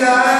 Krishna.